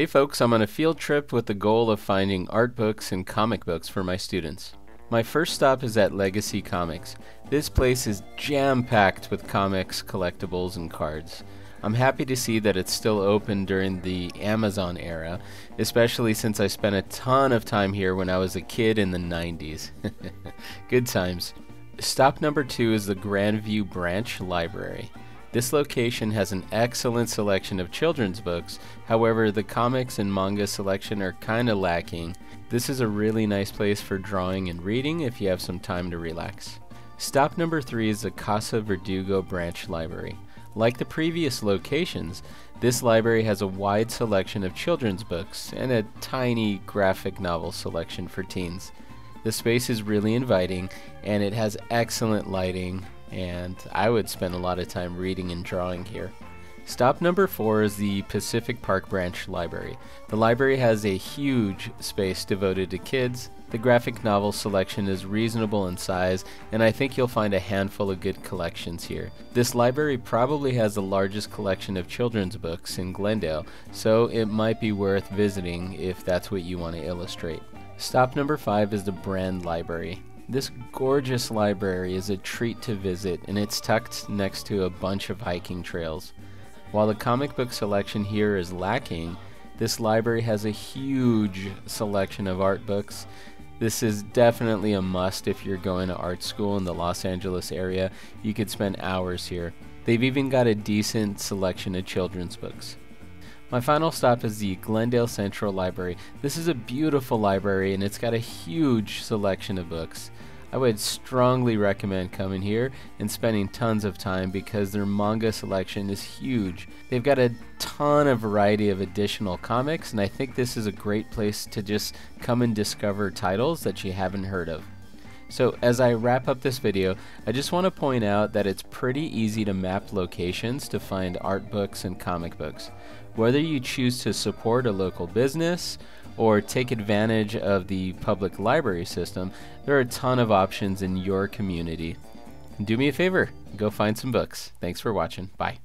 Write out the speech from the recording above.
Hey folks, I'm on a field trip with the goal of finding art books and comic books for my students. My first stop is at Legacy Comics. This place is jam packed with comics, collectibles, and cards. I'm happy to see that it's still open during the Amazon era, especially since I spent a ton of time here when I was a kid in the 90s. Good times. Stop number two is the Grandview Branch Library. This location has an excellent selection of children's books, however, the comics and manga selection are kinda lacking. This is a really nice place for drawing and reading if you have some time to relax. Stop number three is the Casa Verdugo Branch Library. Like the previous locations, this library has a wide selection of children's books and a tiny graphic novel selection for teens. The space is really inviting and it has excellent lighting, and I would spend a lot of time reading and drawing here. Stop number four is the Pacific Park Branch Library. The library has a huge space devoted to kids. The graphic novel selection is reasonable in size, and I think you'll find a handful of good collections here. This library probably has the largest collection of children's books in Glendale, so it might be worth visiting if that's what you want to illustrate. Stop number five is the Brand Library. This gorgeous library is a treat to visit, and it's tucked next to a bunch of hiking trails. While the comic book selection here is lacking, this library has a huge selection of art books. This is definitely a must if you're going to art school in the Los Angeles area. You could spend hours here. They've even got a decent selection of children's books. My final stop is the Glendale Central Library. This is a beautiful library and it's got a huge selection of books. I would strongly recommend coming here and spending tons of time because their manga selection is huge. They've got a ton of variety of additional comics and I think this is a great place to just come and discover titles that you haven't heard of. So as I wrap up this video, I just want to point out that it's pretty easy to map locations to find art books and comic books. Whether you choose to support a local business or take advantage of the public library system, there are a ton of options in your community. Do me a favor, go find some books. Thanks for watching. Bye.